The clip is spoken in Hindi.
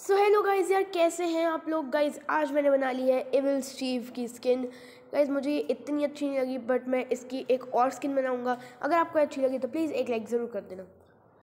सो हेलो गाइज़ यार कैसे हैं आप लोग गाइज़ आज मैंने बना ली है एविल स्टीव की स्किन गाइज़ मुझे ये इतनी अच्छी नहीं लगी बट मैं इसकी एक और स्किन बनाऊँगा अगर आपको अच्छी लगी तो प्लीज़ एक लाइक ज़रूर कर देना।